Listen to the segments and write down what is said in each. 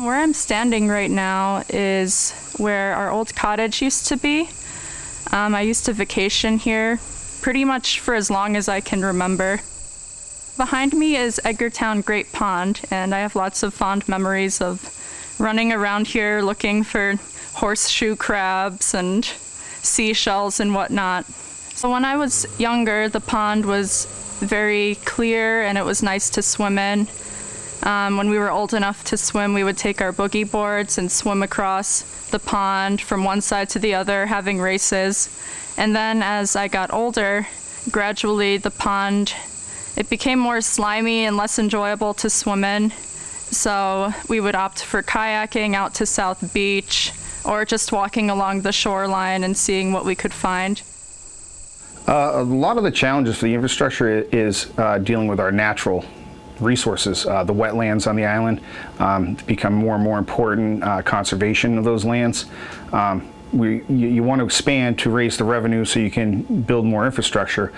Where I'm standing right now is where our old cottage used to be. Um, I used to vacation here pretty much for as long as I can remember. Behind me is Edgartown Great Pond, and I have lots of fond memories of running around here looking for horseshoe crabs and seashells and whatnot. So when I was younger, the pond was very clear and it was nice to swim in. Um, when we were old enough to swim, we would take our boogie boards and swim across the pond from one side to the other, having races. And then as I got older, gradually the pond, it became more slimy and less enjoyable to swim in. So we would opt for kayaking out to South Beach or just walking along the shoreline and seeing what we could find. Uh, a lot of the challenges for the infrastructure is uh, dealing with our natural resources. Uh, the wetlands on the island um, become more and more important, uh, conservation of those lands. Um, we, you, you, want to expand to raise the revenue so you can build more infrastructure,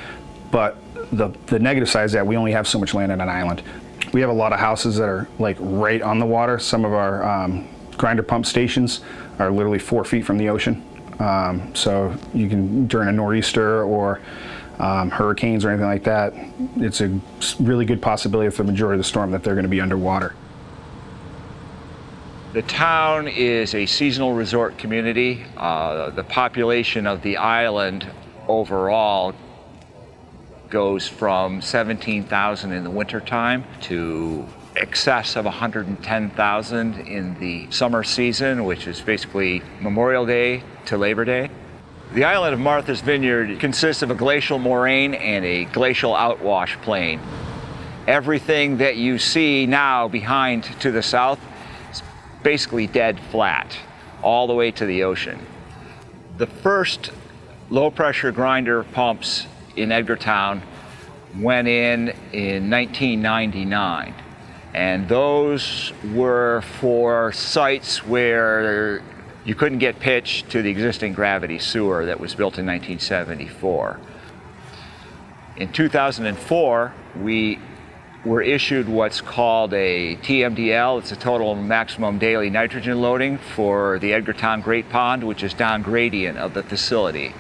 but the, the negative side is that we only have so much land on an island. We have a lot of houses that are like right on the water. Some of our um, grinder pump stations are literally four feet from the ocean. Um, so you can, during a nor'easter or um, hurricanes or anything like that, it's a really good possibility for the majority of the storm that they're going to be underwater. The town is a seasonal resort community. Uh, the population of the island overall goes from 17,000 in the wintertime to excess of 110,000 in the summer season, which is basically Memorial Day to Labor Day. The island of Martha's Vineyard consists of a glacial moraine and a glacial outwash plain. Everything that you see now behind to the south is basically dead flat, all the way to the ocean. The first low pressure grinder pumps in Edgartown went in in 1999. And those were for sites where you couldn't get pitch to the existing gravity sewer that was built in 1974. In 2004, we were issued what's called a TMDL. It's a total maximum daily nitrogen loading for the Edgartown Great Pond, which is down gradient of the facility.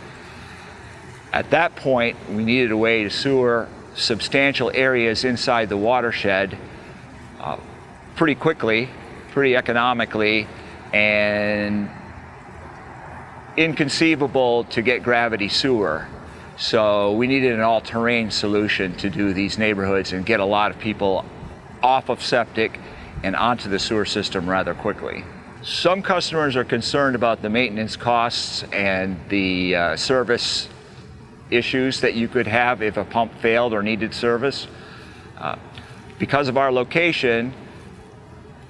At that point, we needed a way to sewer substantial areas inside the watershed uh, pretty quickly, pretty economically, and inconceivable to get gravity sewer. So we needed an all-terrain solution to do these neighborhoods and get a lot of people off of septic and onto the sewer system rather quickly. Some customers are concerned about the maintenance costs and the uh, service issues that you could have if a pump failed or needed service. Uh, because of our location,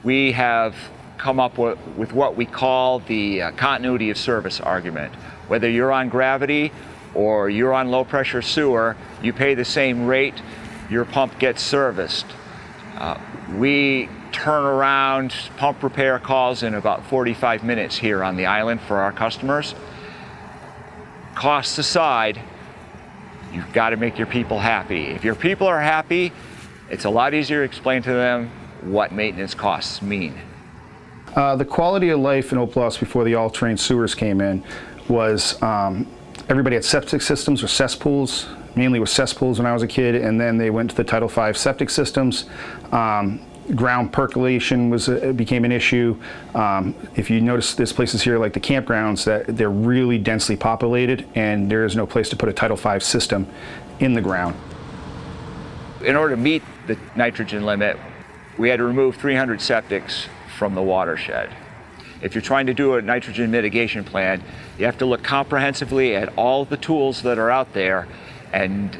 we have come up with, what we call the uh, continuity of service argument. Whether you're on gravity or you're on low pressure sewer, you pay the same rate, your pump gets serviced. Uh, we turn around pump repair calls in about 45 minutes here on the island for our customers. Costs aside, You've got to make your people happy. If your people are happy, it's a lot easier to explain to them what maintenance costs mean. Uh, the quality of life in Oak Bluffs before the all-terrain sewers came in was um, everybody had septic systems or cesspools, mainly with cesspools when I was a kid, and then they went to the Title V septic systems. Um, ground percolation was a, became an issue. Um, if you notice, there's places here like the campgrounds that they're really densely populated, and there is no place to put a Title V system in the ground. In order to meet the nitrogen limit, we had to remove 300 septics from the watershed. If you're trying to do a nitrogen mitigation plan, you have to look comprehensively at all the tools that are out there and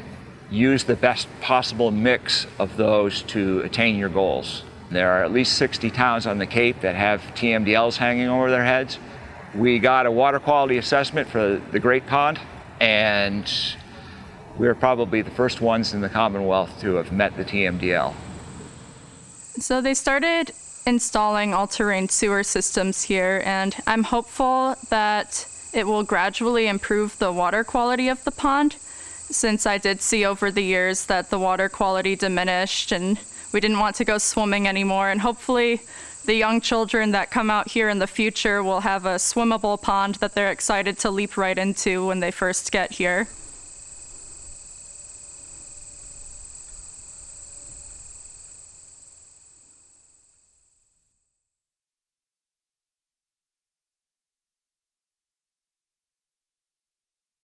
use the best possible mix of those to attain your goals. There are at least 60 towns on the Cape that have TMDLs hanging over their heads. We got a water quality assessment for the Great Pond, and we are probably the first ones in the Commonwealth to have met the TMDL. So they started installing all-terrain sewer systems here, and I'm hopeful that it will gradually improve the water quality of the pond since I did see over the years that the water quality diminished and we didn't want to go swimming anymore. And hopefully the young children that come out here in the future will have a swimmable pond that they're excited to leap right into when they first get here.